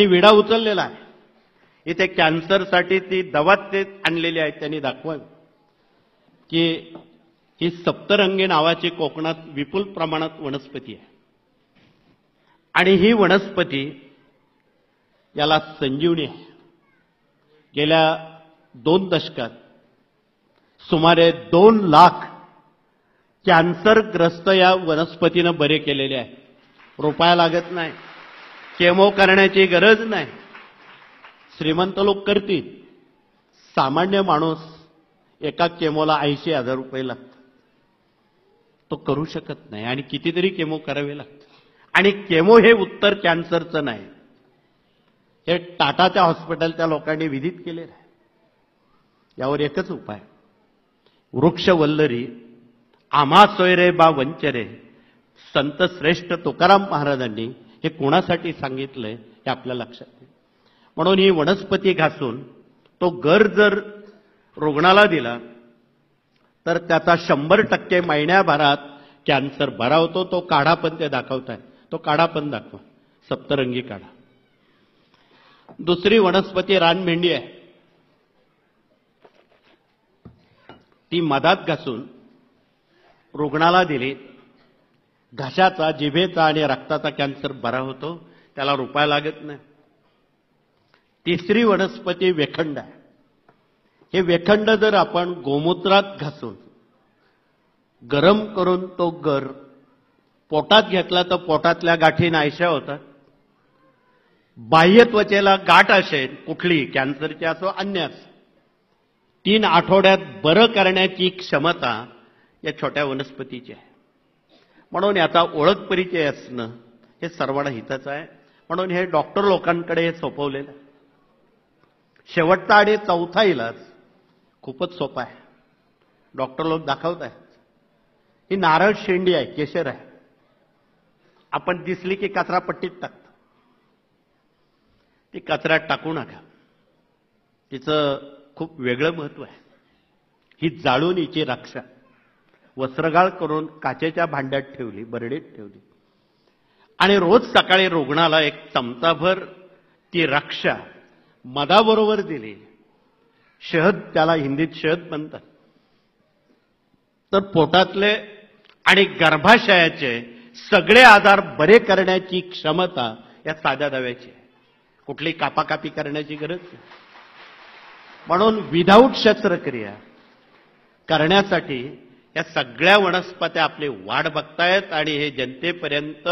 ती विडा उचललेला आहे. इथे कॅन्सरसाठी ती दवा ते आणलेली आहे त्यांनी दाखवावी. की ही सप्तरंगी नावाची कोकणात विपुल प्रमाणात वनस्पती आहे. आणि ही वनस्पती याला संजीवनी आहे. गेल्या दोन दशकात सुमारे दोन लाख कॅन्सरग्रस्त या वनस्पतीनं बरे केलेले आहे. रुपया लागत नाही. केमो करण्याची गरज नाही. श्रीमंत लोक करतील. सामान्य माणूस एका केमोला ऐंशी हजार रुपये लागतात. तो करू शकत नाही आणि कितीतरी केमो करावे लागतात. आणि केमो हे उत्तर कॅन्सरचं नाही. हे टाटाच्या हॉस्पिटलच्या लोकांनी विधित केलेलं आहे. यावर एकच उपाय. वृक्ष वल्लरी आम्हा सोयरे बा वंचरे संत श्रेष्ठ तुकाराम महाराजांनी हे कोणासाठी सांगितलंय हे आपल्या लक्षात येईल. म्हणून ही वनस्पती घासून तो गर जर रुग्णाला दिला तर त्याचा शंभर टक्के महिन्याभरात कॅन्सर बरा होतो. तो काढा पण ते दाखवताय. तो काढा पण दाखवा. सप्तरंगी काढा. दुसरी वनस्पती रानमेंढी आहे. ती मधात घासून रुग्णाला दिली घशाचा जिभेचा आणि रक्ताचा कॅन्सर बरा होतो. त्याला रुपाय लागत नाही. तिसरी वनस्पती वेखंड आहे. हे वेखंड जर आपण गोमूत्रात घासून गरम करून तो गर पोटात घेतला तर पोटातल्या गाठी नाहीशा होतात. बाह्य त्वचेला गाठ असेल कुठली कॅन्सरची असो अन्य असो. तीन आठवड्यात बरं करण्याची क्षमता या छोट्या वनस्पतीची आहे. म्हणून याचा ओळख परिचय असणं हे सर्वांना हिताचं आहे. म्हणून हे डॉक्टर लोकांकडे हे सोपवलेलं शेवटचा आणि चौथा इलाज खूपच सोपा आहे. डॉक्टर लोक दाखवत आहेत. ही नारळ शेंडी आहे केशर आहे. आपण दिसली की कचरा पट्टीत टाकतो. ती कचऱ्यात टाकू नका. तिचं खूप वेगळं महत्त्व आहे. ही जाळून हिची रक्षा. वस्त्रगाळ करून काचेच्या भांड्यात ठेवली बरडीत ठेवली. आणि रोज सकाळी रुग्णाला एक चमचाभर ती रक्षा मधाबरोबर दिली. शहद त्याला हिंदीत शहद म्हणतात. तर पोटातले आणि गर्भाशयाचे सगळे आजार बरे करण्याची क्षमता या साध्या दव्याची आहे. कुठली कापाकापी करण्याची गरज नाही. म्हणून विदाऊट शस्त्रक्रिया करण्यासाठी या सगळ्या वनस्पत्या आपली वाढ बघतायत आणि हे जनतेपर्यंत